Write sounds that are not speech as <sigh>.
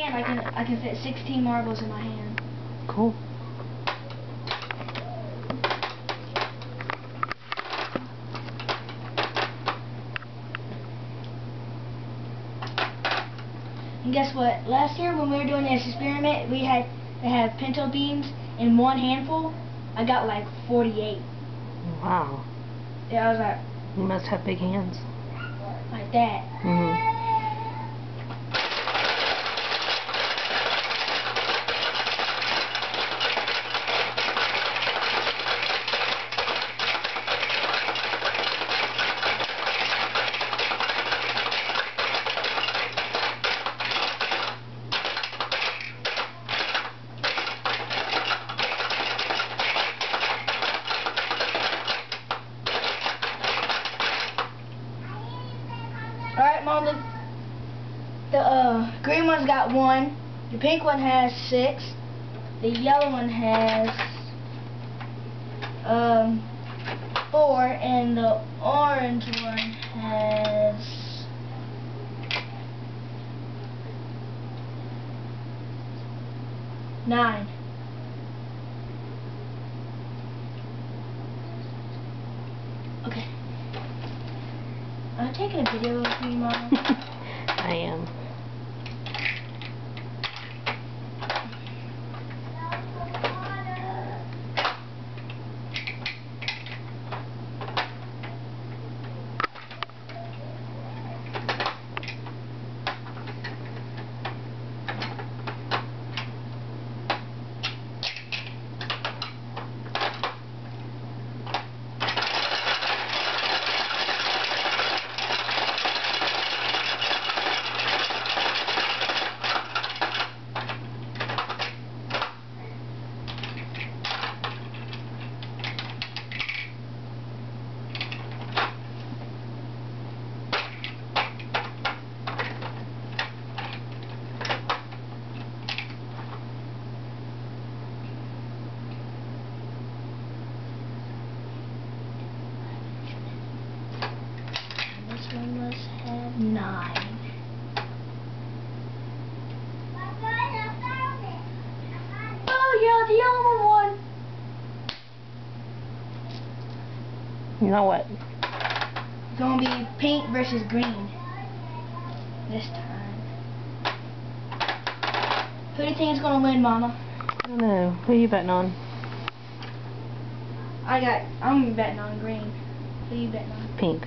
hand, I can I can fit 16 marbles in my hand. Cool. And guess what? Last year when we were doing this experiment, we had to have pinto beans in one handful. I got like 48. Wow. Yeah, I was like, You must have big hands. like that. Mm-hmm. Alright, Mom, the, the uh, green one's got one. The pink one has six. The yellow one has um, four. And the orange one has nine. Okay. I'm taking a video of me, Mom. <laughs> I am. And this one must have nine. Oh yeah, the yellow one. You know what? It's gonna be pink versus green this time. Who do you think is gonna win, Mama? I don't know. Who are you betting on? I got. I'm betting on green. Who are you betting on? Pink.